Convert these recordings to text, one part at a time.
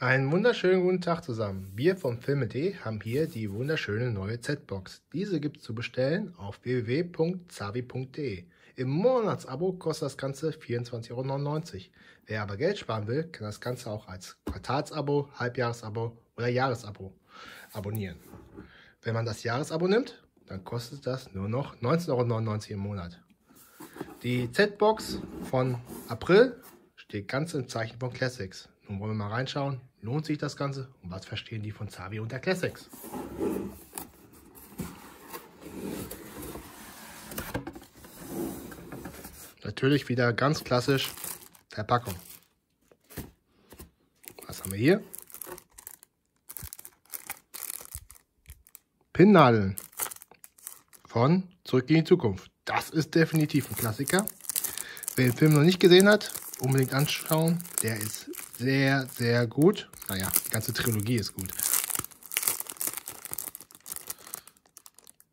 Einen wunderschönen guten Tag zusammen. Wir vom Filme.de haben hier die wunderschöne neue Z-Box. Diese gibt es zu bestellen auf www.zavi.de. Im Monatsabo kostet das Ganze 24,99 Euro. Wer aber Geld sparen will, kann das Ganze auch als Quartalsabo, Halbjahresabo oder Jahresabo abonnieren. Wenn man das Jahresabo nimmt, dann kostet das nur noch 19,99 Euro im Monat. Die Z-Box von April steht ganz im Zeichen von Classics. Nun wollen wir mal reinschauen, lohnt sich das Ganze und was verstehen die von Zavi und der Classics? Natürlich wieder ganz klassisch Verpackung. Was haben wir hier? Pinnnadeln von Zurück in die Zukunft. Das ist definitiv ein Klassiker. Wer den Film noch nicht gesehen hat, unbedingt anschauen. Der ist sehr, sehr gut. Naja, die ganze Trilogie ist gut.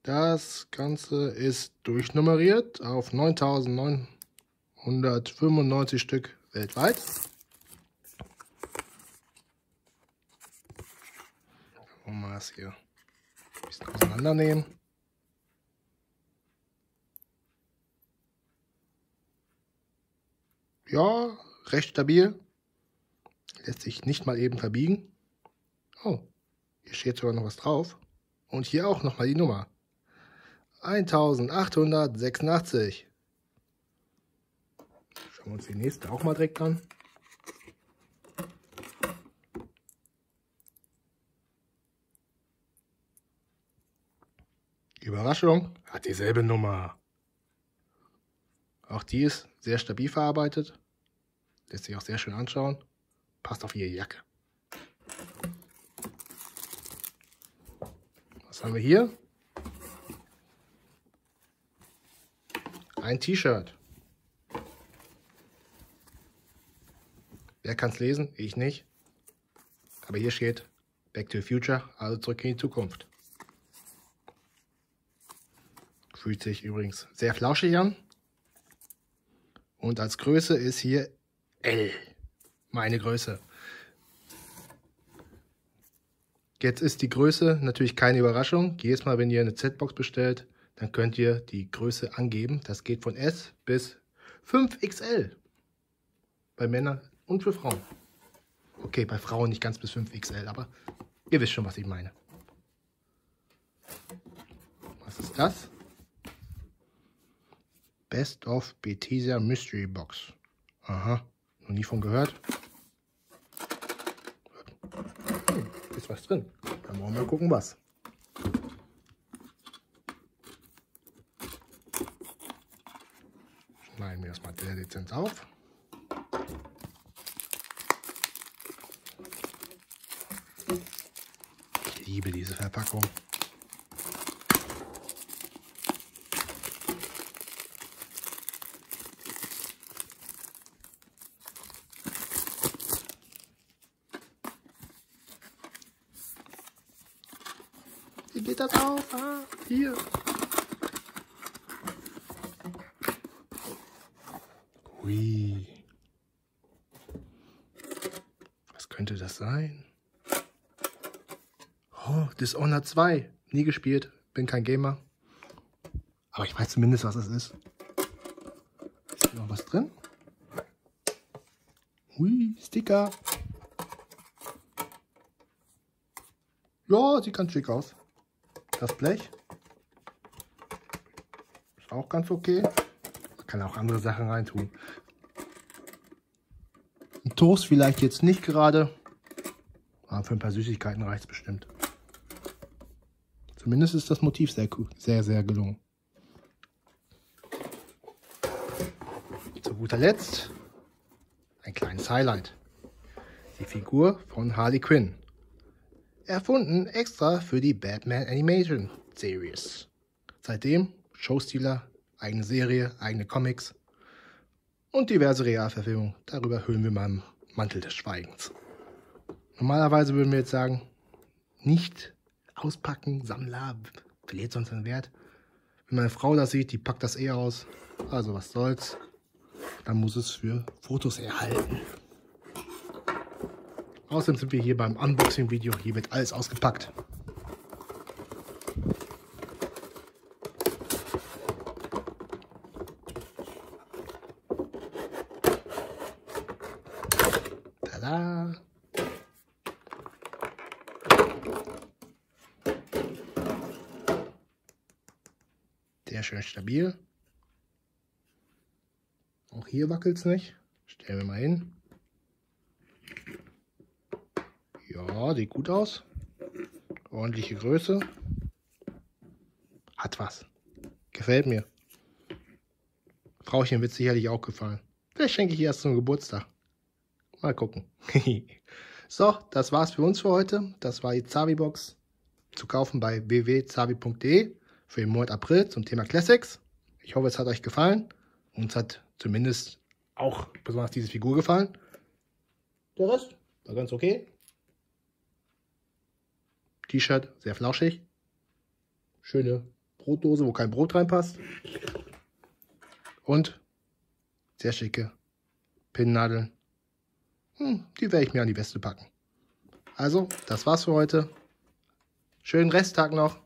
Das Ganze ist durchnummeriert auf 9995 Stück weltweit. Wollen wir das hier ein bisschen auseinandernehmen. Ja, recht stabil. Lässt sich nicht mal eben verbiegen. Oh, hier steht sogar noch was drauf. Und hier auch nochmal die Nummer. 1886. Schauen wir uns die nächste auch mal direkt an. Überraschung, hat dieselbe Nummer. Auch die ist sehr stabil verarbeitet. Lässt sich auch sehr schön anschauen. Passt auf ihre Jacke. Was haben wir hier? Ein T-Shirt. Wer kann es lesen? Ich nicht. Aber hier steht Back to the Future, also zurück in die Zukunft. Fühlt sich übrigens sehr flauschig an. Und als Größe ist hier L. Meine Größe. Jetzt ist die Größe natürlich keine Überraschung. Jedes Mal, wenn ihr eine Z-Box bestellt, dann könnt ihr die Größe angeben. Das geht von S bis 5XL. Bei Männern und für Frauen. Okay, bei Frauen nicht ganz bis 5XL, aber ihr wisst schon, was ich meine. Was ist das? Best of Bethesda Mystery Box. Aha, noch nie von gehört. Hm, ist was drin. Dann wollen wir mal gucken, was. Schneiden wir erstmal der Lizenz auf. Ich liebe diese Verpackung. Wie geht das auf? Ah, hier. Hui. Was könnte das sein? Oh, Dishonored 2. Nie gespielt. Bin kein Gamer. Aber ich weiß zumindest, was es ist. Ist hier noch was drin? Hui, Sticker. Ja, sieht ganz schick aus. Das Blech ist auch ganz okay. Man kann auch andere Sachen reintun. Ein Toast vielleicht jetzt nicht gerade. Aber für ein paar Süßigkeiten reicht es bestimmt. Zumindest ist das Motiv sehr, sehr, sehr gelungen. Zu guter Letzt ein kleines Highlight. Die Figur von Harley Quinn. Erfunden extra für die Batman Animation Series. Seitdem Showstealer, eigene Serie, eigene Comics und diverse Realverfilmungen. Darüber hüllen wir mal im Mantel des Schweigens. Normalerweise würden wir jetzt sagen, nicht auspacken, Sammler, verliert sonst einen Wert. Wenn meine Frau das sieht, die packt das eh aus. Also was soll's. Dann muss es für Fotos erhalten. Außerdem sind wir hier beim Unboxing-Video. Hier wird alles ausgepackt. Tada! Sehr schön stabil. Auch hier wackelt es nicht. Stellen wir mal hin. Ja, sieht gut aus. Ordentliche Größe. Hat was. Gefällt mir. Frauchen wird sicherlich auch gefallen. Vielleicht schenke ich ihr erst zum Geburtstag. Mal gucken. so, das war's für uns für heute. Das war die Zavi-Box zu kaufen bei www.zavi.de für den Monat April zum Thema Classics. Ich hoffe, es hat euch gefallen. Uns hat zumindest auch besonders diese Figur gefallen. Der Rest war ganz okay. T-Shirt, sehr flauschig. Schöne Brotdose, wo kein Brot reinpasst. Und sehr schicke Pinnnadeln. Hm, die werde ich mir an die Weste packen. Also, das war's für heute. Schönen Resttag noch.